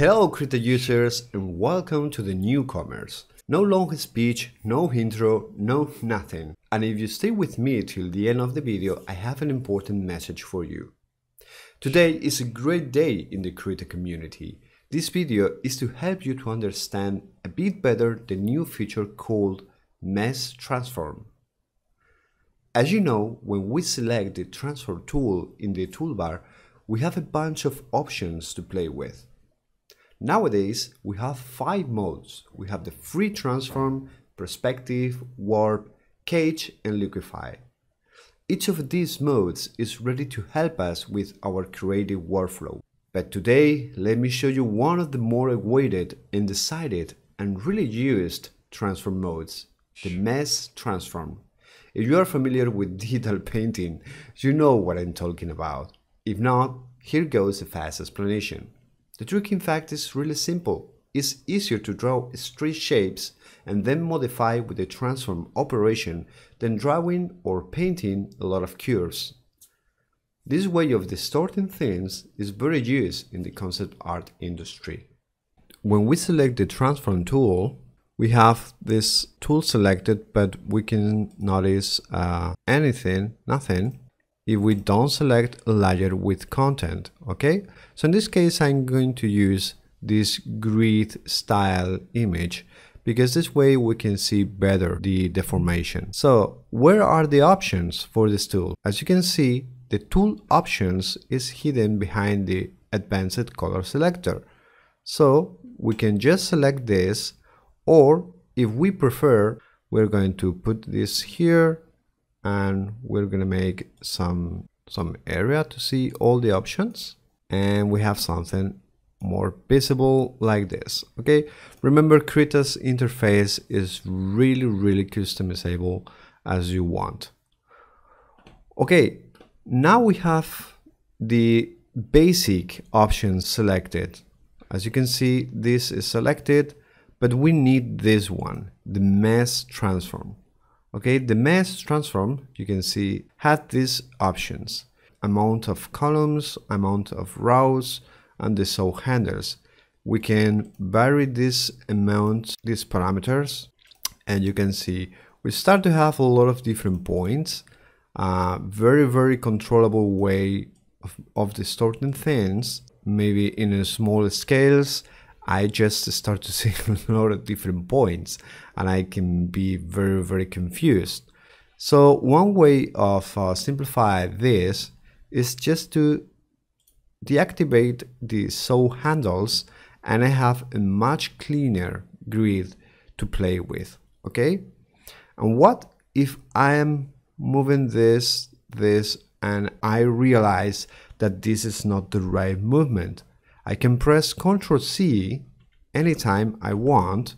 Hello Krita users and welcome to the newcomers. No long speech, no intro, no nothing. And if you stay with me till the end of the video, I have an important message for you. Today is a great day in the Krita community. This video is to help you to understand a bit better the new feature called Mesh Transform. As you know, when we select the transform tool in the toolbar, we have a bunch of options to play with. Nowadays, we have five modes. We have the free transform, perspective, warp, cage, and liquify. Each of these modes is ready to help us with our creative workflow. But today, let me show you one of the more awaited and decided and really used transform modes, the Mesh Transform. If you are familiar with digital painting, you know what I'm talking about. If not, here goes a fast explanation. The trick in fact is really simple. It's easier to draw straight shapes and then modify with the transform operation than drawing or painting a lot of curves. This way of distorting things is very used in the concept art industry. When we select the transform tool, we have this tool selected, but we can notice uh, anything, nothing, if we don't select a layer with content, okay? So in this case, I'm going to use this grid style image because this way we can see better the deformation. So where are the options for this tool? As you can see, the tool options is hidden behind the advanced color selector. So we can just select this or if we prefer we're going to put this here and we're to make some some area to see all the options. And we have something more visible like this okay? Remember Krita's interface is really really customizable as you want. Okay now we have the basic options selected. As you can see this is selected but we need this one, the mesh transform. Okay, the mesh transform, you can see, had these options. Amount of columns, amount of rows, and the saw handles. We can vary this amount, these parameters, and you can see we start to have a lot of different points. A very, very controllable way of, of distorting things, maybe in a small scales, I just start to see a lot of different points and I can be very, very confused. So one way of uh, simplify this is just to deactivate the saw handles and I have a much cleaner grid to play with, okay? And what if I am moving this, this, and I realize that this is not the right movement? I can press Ctrl C anytime I want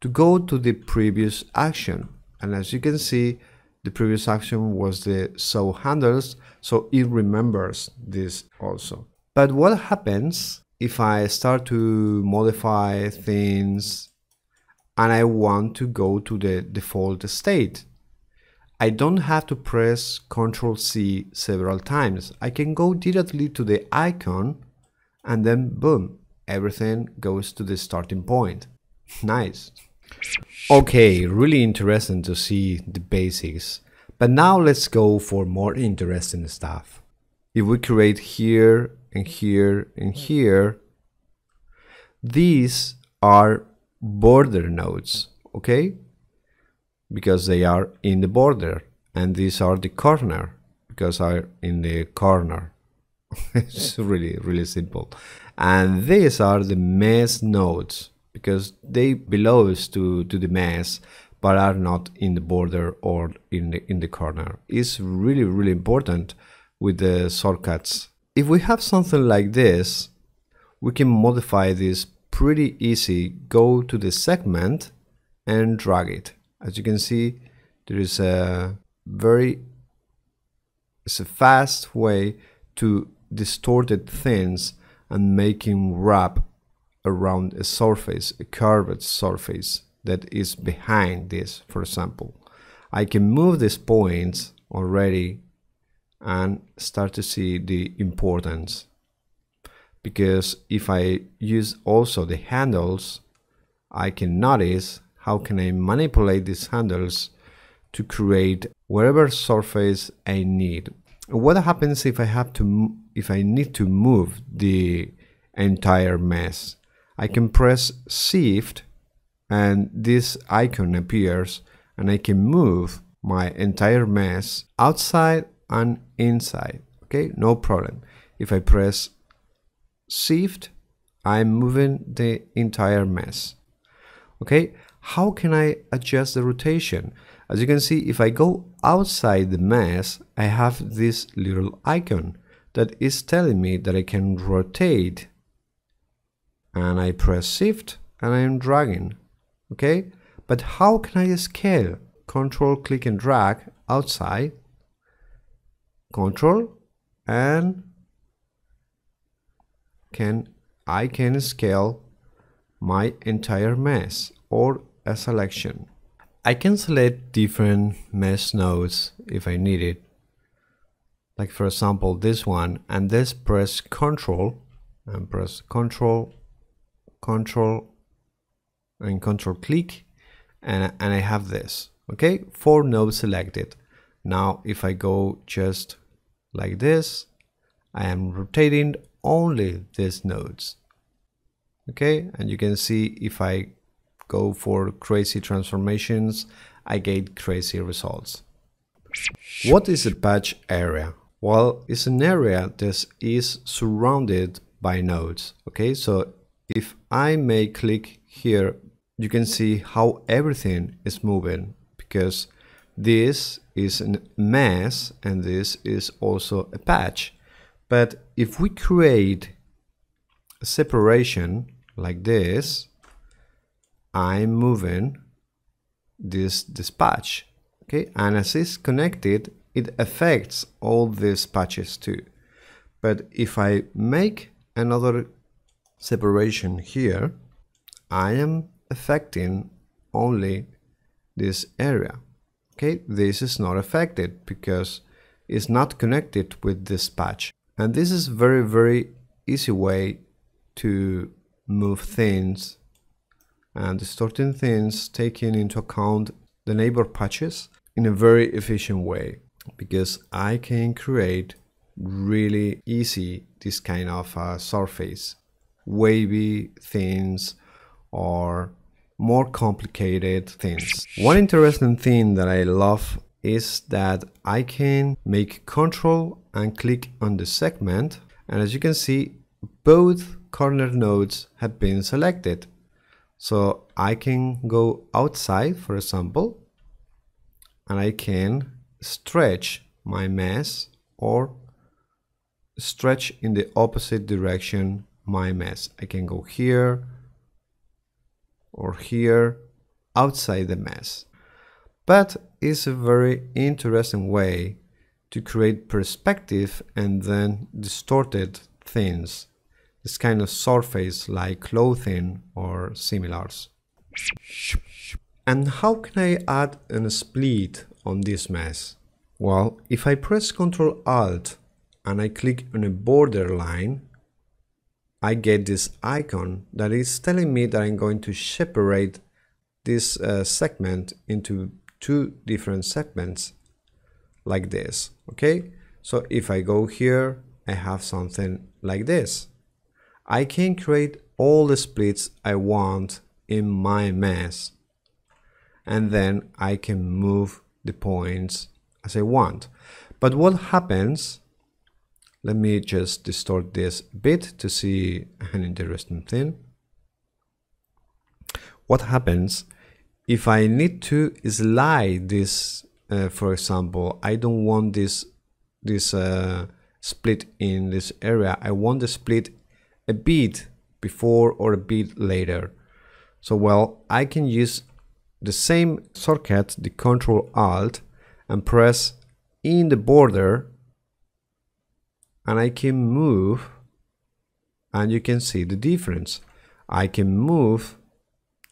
to go to the previous action. And as you can see, the previous action was the saw handles, so it remembers this also. But what happens if I start to modify things and I want to go to the default state? I don't have to press Ctrl C several times. I can go directly to the icon and then boom, everything goes to the starting point. nice. Okay, really interesting to see the basics. But now let's go for more interesting stuff. If we create here and here and here, these are border nodes, okay? Because they are in the border. And these are the corner, because are in the corner. it's really, really simple. And these are the mesh nodes because they belongs to, to the mesh but are not in the border or in the, in the corner. It's really, really important with the shortcuts. If we have something like this, we can modify this pretty easy. Go to the segment and drag it. As you can see, there is a very it's a fast way to distorted things and making wrap around a surface, a curved surface that is behind this, for example. I can move these points already and start to see the importance. because if I use also the handles I can notice how can I manipulate these handles to create whatever surface I need. What happens if I have to if I need to move the entire mess? I can press shift and this icon appears and I can move my entire mess outside and inside okay? No problem. If I press shift I'm moving the entire mess okay? How can I adjust the rotation? As you can see if I go outside the mess I have this little icon that is telling me that I can rotate and I press shift and I am dragging okay but how can I scale control click and drag outside control and can I can scale my entire mess or a selection. I can select different mesh nodes if I need it. Like for example this one and this press control and press control control and control click and, and I have this okay? Four nodes selected. Now if I go just like this I am rotating only these nodes okay? And you can see if I go for crazy transformations I get crazy results. What is a patch area well it's an area that is surrounded by nodes okay? So if I may click here you can see how everything is moving because this is a mess and this is also a patch. But if we create a separation like this I'm moving this this patch okay? And as it's connected it affects all these patches too but if I make another separation here I am affecting only this area. Okay, this is not affected because it's not connected with this patch. And this is very, very easy way to move things and distorting things taking into account the neighbor patches in a very efficient way because I can create really easy this kind of uh, surface wavy things or more complicated things. One interesting thing that I love is that I can make control and click on the segment and as you can see both corner nodes have been selected. So I can go outside for example and I can stretch my mess or stretch in the opposite direction my mess. I can go here or here outside the mess. But it's a very interesting way to create perspective and then distorted things, this kind of surface like clothing or similars. And how can I add a split on this mess? Well, if I press Ctrl Alt and I click on a border line, I get this icon that is telling me that I'm going to separate this uh, segment into two different segments like this okay? So if I go here I have something like this. I can create all the splits I want in my mess and then I can move the points as I want but what happens let me just distort this a bit to see an interesting thing. What happens if I need to slide this, uh, for example, I don't want this, this uh, split in this area. I want the split a bit before or a bit later. So well, I can use the same shortcut, the Control Alt, and press in the border and I can move and you can see the difference. I can move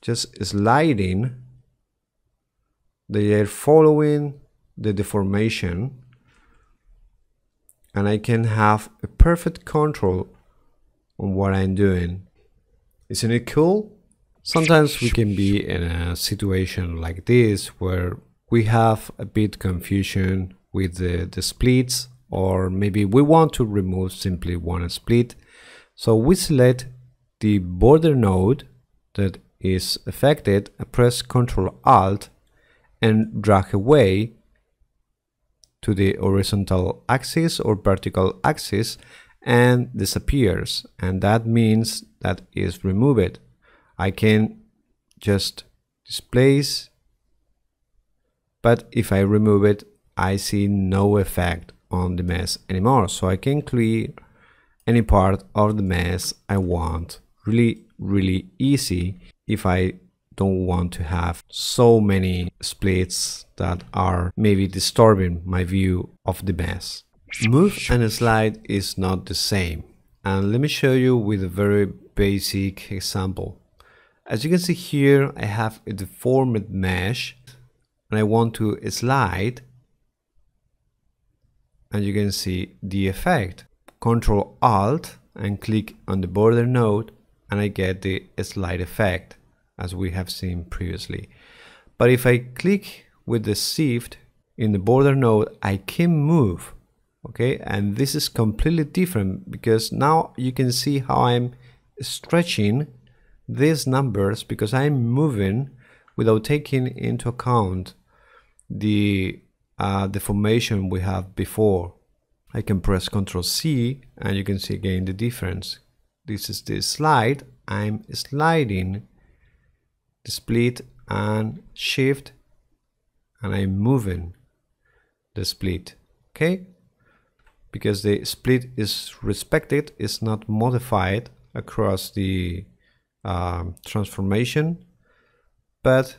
just sliding they are following the deformation and I can have a perfect control on what I'm doing. Isn't it cool? Sometimes we can be in a situation like this where we have a bit confusion with the, the splits or maybe we want to remove simply one split. So we select the border node that is affected, press Ctrl Alt and drag away to the horizontal axis or vertical axis and disappears and that means that is removed. I can just displace but if I remove it I see no effect on the mesh anymore so I can clear any part of the mesh I want really really easy if I don't want to have so many splits that are maybe disturbing my view of the mesh. Move and slide is not the same and let me show you with a very basic example. As you can see here, I have a deformed mesh and I want to slide and you can see the effect. Control Alt and click on the border node and I get the slide effect as we have seen previously. But if I click with the shift in the border node, I can move. Okay, and this is completely different because now you can see how I'm stretching these numbers because I'm moving without taking into account the uh, deformation we have before. I can press Ctrl C and you can see again the difference. This is the slide. I'm sliding the split and shift and I'm moving the split. Okay? Because the split is respected, is not modified across the um, transformation, but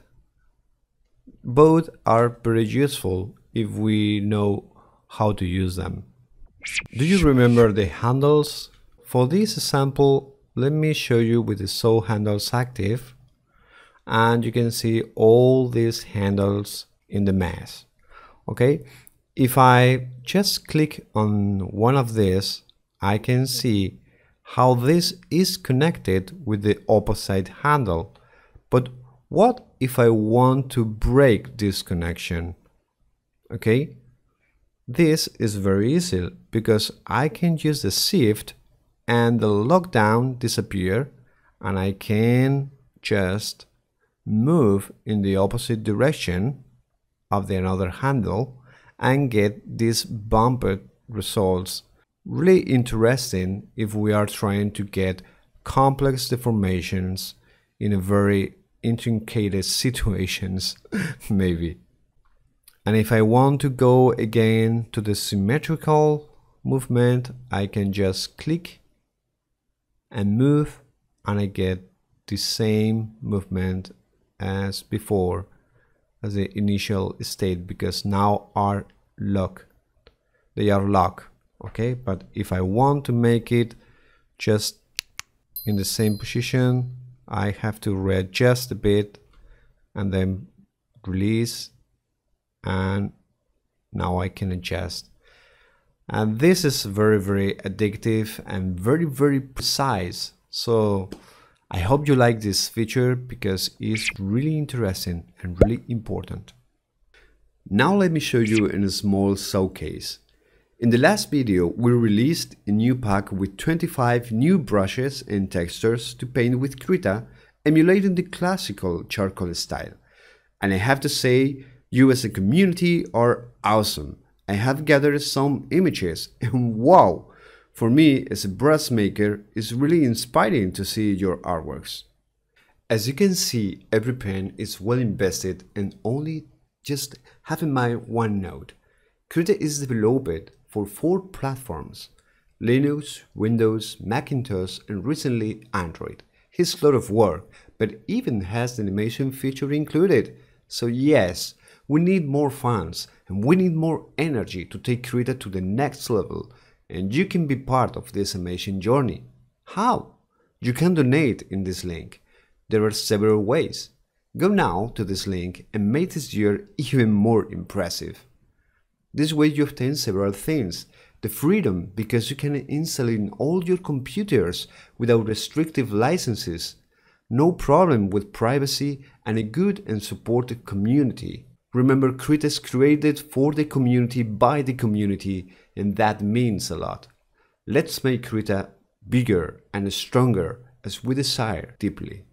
both are pretty useful if we know how to use them. Do you remember the handles? For this example, let me show you with the saw handles active and you can see all these handles in the mesh. Okay, if I just click on one of these, I can see how this is connected with the opposite handle. But what if I want to break this connection? Okay, this is very easy because I can use the shift and the lockdown disappear and I can just move in the opposite direction of the another handle and get these bumped results really interesting if we are trying to get complex deformations in a very intricate situations maybe. And if I want to go again to the symmetrical movement I can just click and move and I get the same movement as before as the initial state because now are locked. They are locked okay? But if I want to make it just in the same position I have to readjust a bit and then release and now I can adjust and this is very very addictive and very very precise so I hope you like this feature because it's really interesting and really important. Now let me show you in a small showcase. In the last video, we released a new pack with 25 new brushes and textures to paint with Krita, emulating the classical charcoal style. And I have to say, you as a community are awesome. I have gathered some images and wow, for me, as a brush maker, it's really inspiring to see your artworks. As you can see, every pen is well invested and only just have in mind one note. Krita is developed for four platforms, Linux, Windows, Macintosh and recently Android. A lot of work, but even has the animation feature included. So yes, we need more funds and we need more energy to take Krita to the next level and you can be part of this amazing journey. How? You can donate in this link. There are several ways. Go now to this link and make this year even more impressive. This way you obtain several things. The freedom because you can install in all your computers without restrictive licenses. No problem with privacy and a good and supportive community. Remember, Krita is created for the community by the community, and that means a lot. Let's make Krita bigger and stronger as we desire deeply.